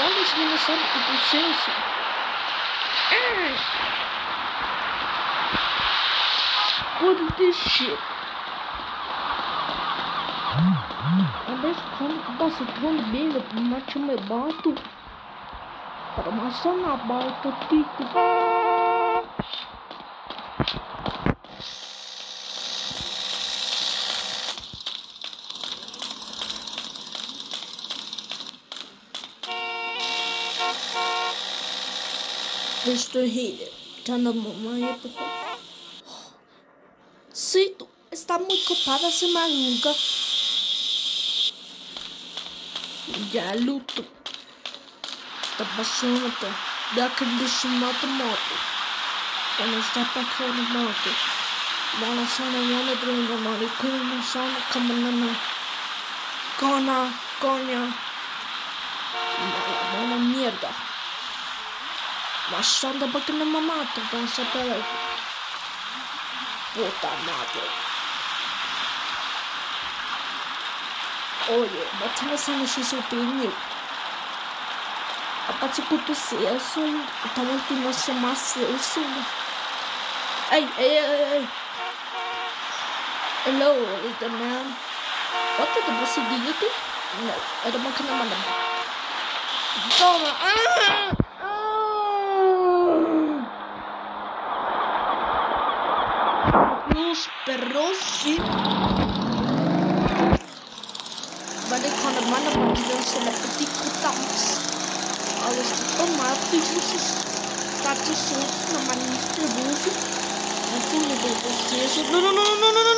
Quando esse dinossauro com licença. What this shit? Adesso quando tu passa tão bem, mate me bato. Para massa na bata, tico. Mr. Hitler, tá na mamãe, papá. Sí, tú está muy copada ese nunca. Ya luto. Tá passando, tá? Dá aquele bicho moto moto. Quando está passando moto. Balançando a minha drenda, mano. E começando a caminhar. Cona, conha. Mala, mala, merda. Mas só anda batendo uma mata, então só pela Puta madre. Oye, bate você nesse surpreendeu. A parte que tu Celso, então que nós chamar Celso. Ei, ei, ei, ei. Hello, is the man. What did the boss do do? No, I don't want to know. Toma! Ah! Los, prosi. Będę die bo widzę się na pytiku tanks. Ale to ma tysiące starczy się na manistry bułki. No tu nie będzie, jeszcze... No, no, no, no, no, no!